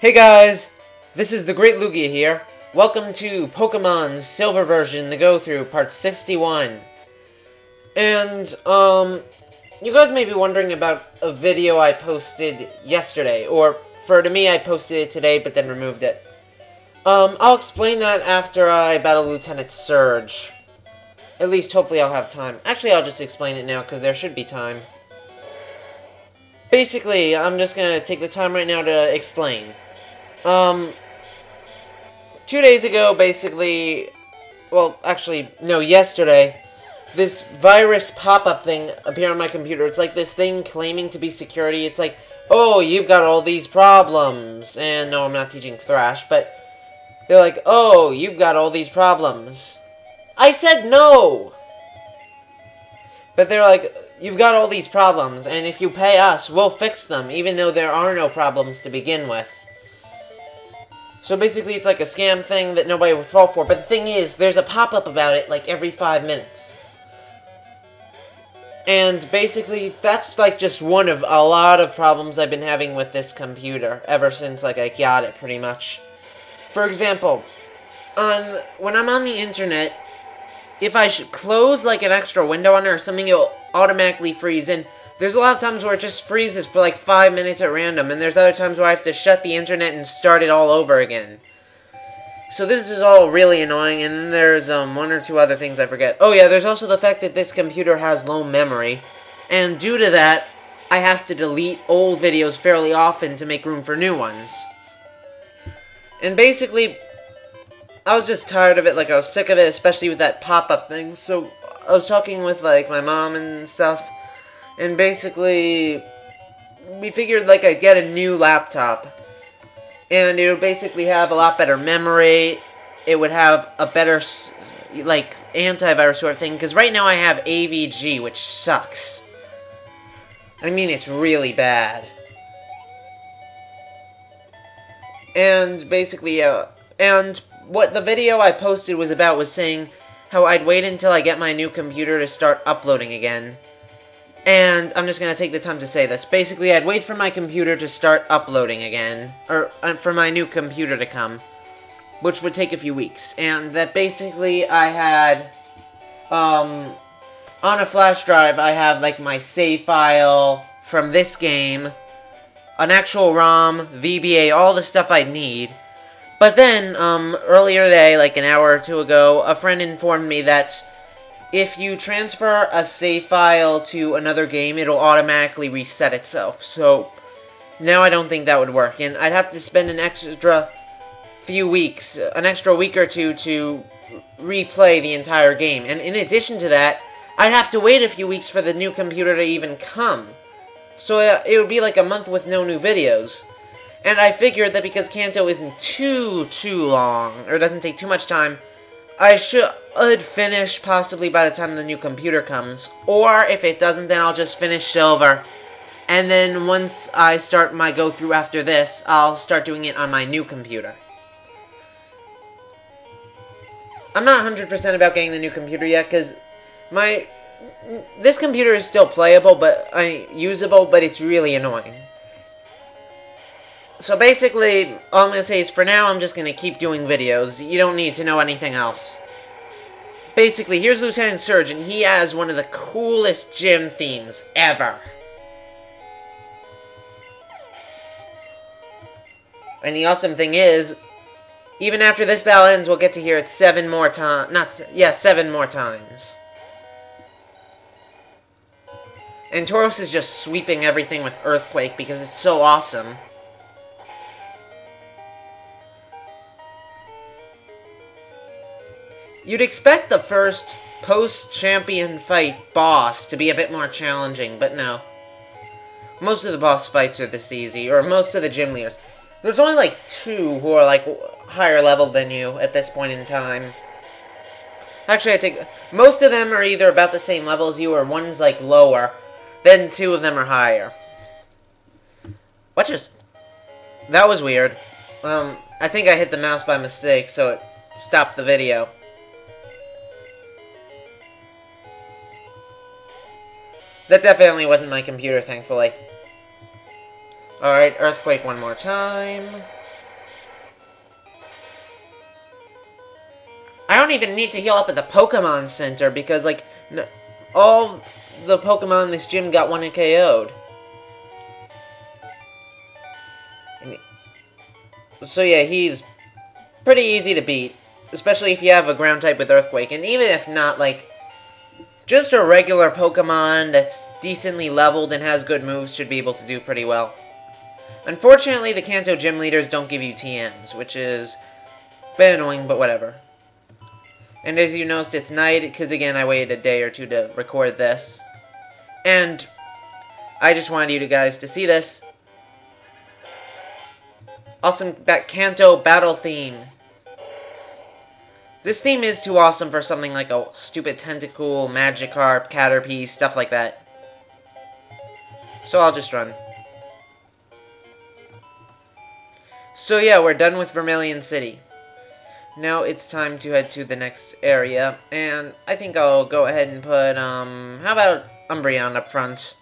Hey guys, this is the Great Lugia here. Welcome to Pokemon Silver version, the go-through, part 61. And, um, you guys may be wondering about a video I posted yesterday, or, for to me, I posted it today, but then removed it. Um, I'll explain that after I battle Lieutenant Surge. At least, hopefully I'll have time. Actually, I'll just explain it now, because there should be time. Basically, I'm just gonna take the time right now to explain. Um, two days ago, basically, well, actually, no, yesterday, this virus pop-up thing appeared on my computer. It's like this thing claiming to be security. It's like, oh, you've got all these problems. And no, I'm not teaching Thrash, but they're like, oh, you've got all these problems. I said no! But they're like, you've got all these problems, and if you pay us, we'll fix them, even though there are no problems to begin with. So basically, it's like a scam thing that nobody would fall for. But the thing is, there's a pop-up about it, like, every five minutes. And basically, that's, like, just one of a lot of problems I've been having with this computer, ever since, like, I got it, pretty much. For example, on when I'm on the internet, if I should close, like, an extra window on it or something, it'll automatically freeze. And there's a lot of times where it just freezes for, like, five minutes at random. And there's other times where I have to shut the internet and start it all over again. So this is all really annoying, and then there's um, one or two other things I forget. Oh yeah, there's also the fact that this computer has low memory, and due to that, I have to delete old videos fairly often to make room for new ones. And basically, I was just tired of it, like I was sick of it, especially with that pop-up thing, so I was talking with like my mom and stuff, and basically, we figured like I'd get a new laptop and it would basically have a lot better memory. It would have a better, like, antivirus sort of thing. Because right now I have AVG, which sucks. I mean, it's really bad. And basically, uh, and what the video I posted was about was saying how I'd wait until I get my new computer to start uploading again. And I'm just going to take the time to say this. Basically, I'd wait for my computer to start uploading again. Or uh, for my new computer to come. Which would take a few weeks. And that basically I had... Um... On a flash drive, I have, like, my save file from this game. An actual ROM, VBA, all the stuff I need. But then, um, earlier today, like an hour or two ago, a friend informed me that if you transfer a save file to another game, it'll automatically reset itself. So, now I don't think that would work. And I'd have to spend an extra few weeks, an extra week or two to replay the entire game. And in addition to that, I'd have to wait a few weeks for the new computer to even come. So uh, it would be like a month with no new videos. And I figured that because Kanto isn't too, too long, or doesn't take too much time, I should finish possibly by the time the new computer comes. Or if it doesn't, then I'll just finish Silver. And then once I start my go-through after this, I'll start doing it on my new computer. I'm not 100% about getting the new computer yet, because my... This computer is still playable, but I usable, but it's really annoying. So basically, all I'm going to say is for now, I'm just going to keep doing videos. You don't need to know anything else. Basically, here's Lieutenant Surge, and he has one of the coolest gym themes ever. And the awesome thing is, even after this battle ends, we'll get to hear it seven more times. Not, yeah, seven more times. And Tauros is just sweeping everything with Earthquake because it's so awesome. You'd expect the first post-champion fight boss to be a bit more challenging, but no. Most of the boss fights are this easy, or most of the gym leaders. There's only like two who are like higher level than you at this point in time. Actually, I think most of them are either about the same level as you, or one's like lower. Then two of them are higher. What just... That was weird. Um, I think I hit the mouse by mistake, so it stopped the video. That definitely wasn't my computer, thankfully. Alright, earthquake one more time. I don't even need to heal up at the Pokemon Center because, like, no, all the Pokemon in this gym got 1 and KO'd. So yeah, he's pretty easy to beat, especially if you have a ground type with Earthquake, and even if not, like, just a regular Pokemon that's decently leveled and has good moves should be able to do pretty well. Unfortunately, the Kanto gym leaders don't give you TMs, which is a bit annoying, but whatever. And as you noticed, it's night, because again, I waited a day or two to record this. And I just wanted you guys to see this. Awesome that Kanto battle theme. This theme is too awesome for something like a stupid Tentacool, Magikarp, Caterpie, stuff like that. So I'll just run. So yeah, we're done with Vermilion City. Now it's time to head to the next area, and I think I'll go ahead and put, um, how about Umbreon up front?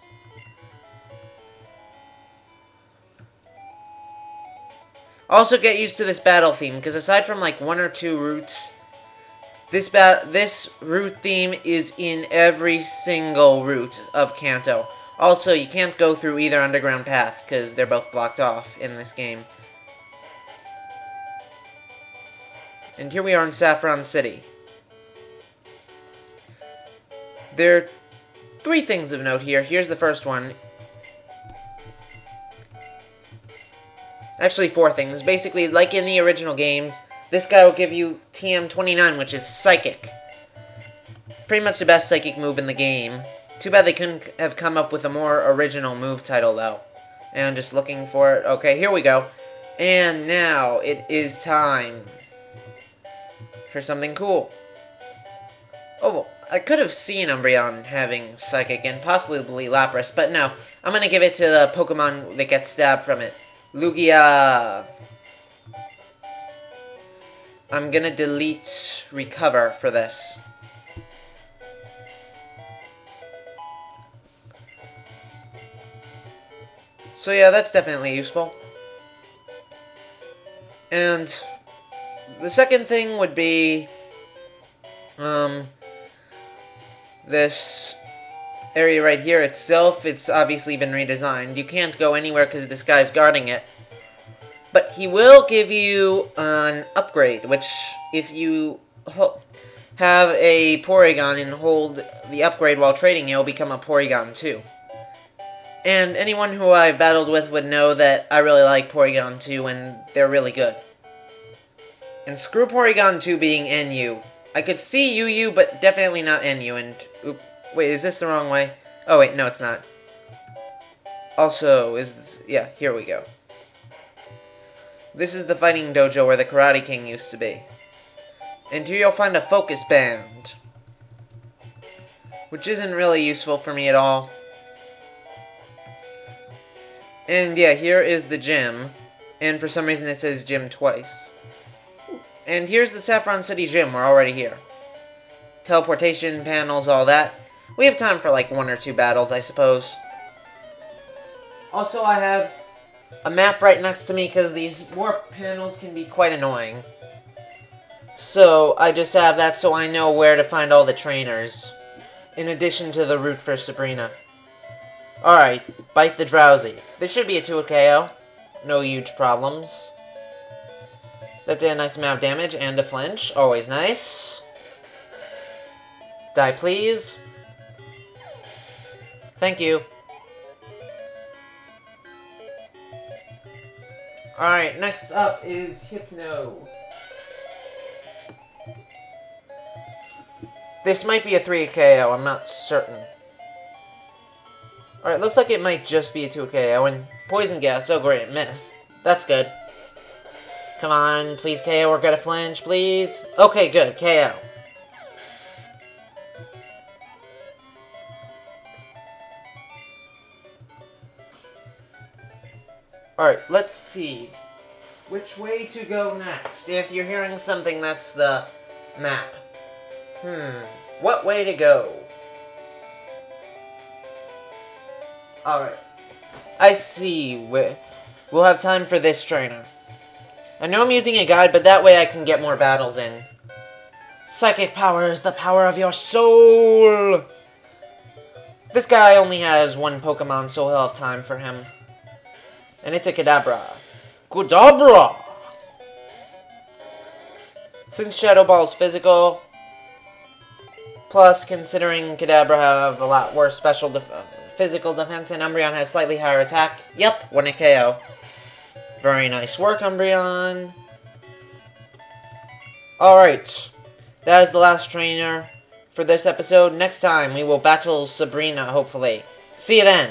Also get used to this battle theme, because aside from like one or two routes, this this route theme is in every single route of Kanto. Also, you can't go through either underground path, because they're both blocked off in this game. And here we are in Saffron City. There are three things of note here. Here's the first one. Actually, four things. Basically, like in the original games, this guy will give you TM29, which is Psychic. Pretty much the best Psychic move in the game. Too bad they couldn't have come up with a more original move title, though. And I'm just looking for it. Okay, here we go. And now it is time for something cool. Oh, I could have seen Umbreon having Psychic and possibly Lapras, but no. I'm going to give it to the Pokemon that gets stabbed from it. Lugia. I'm to delete Recover for this. So yeah, that's definitely useful. And the second thing would be um, this area right here itself. It's obviously been redesigned. You can't go anywhere because this guy's guarding it. But he will give you an upgrade, which if you have a Porygon and hold the upgrade while trading, will become a Porygon 2. And anyone who I've battled with would know that I really like Porygon 2 and they're really good. And screw Porygon 2 being NU. I could see UU, but definitely not NU. And, oop, wait, is this the wrong way? Oh, wait, no, it's not. Also, is this, yeah, here we go. This is the fighting dojo where the Karate King used to be. And here you'll find a focus band. Which isn't really useful for me at all. And yeah, here is the gym. And for some reason it says gym twice. And here's the Saffron City Gym. We're already here. Teleportation panels, all that. We have time for like one or two battles, I suppose. Also, I have a map right next to me because these warp panels can be quite annoying. So, I just have that so I know where to find all the trainers. In addition to the route for Sabrina. Alright, Bite the Drowzee. This should be a 2 KO. No huge problems. That did a nice amount of damage and a flinch. Always nice. Die, please. Thank you. Alright, next up is Hypno. This might be a 3 KO, I'm not certain. Alright, looks like it might just be a 2 KO, and Poison Gas, oh great, missed. That's good. Come on, please KO or get a flinch, please. Okay, good, KO. Alright, let's see. Which way to go next? If you're hearing something, that's the map. Hmm, what way to go? Alright. I see. We'll have time for this trainer. I know I'm using a guide, but that way I can get more battles in. Psychic power is the power of your soul! This guy only has one Pokemon, so he'll have time for him. And it's a Kadabra. Kadabra! Since Shadow Ball's physical, plus considering Kadabra have a lot worse special def physical defense and Umbreon has slightly higher attack, yep, win a KO. Very nice work, Umbreon. Alright, that is the last trainer for this episode. Next time, we will battle Sabrina, hopefully. See you then!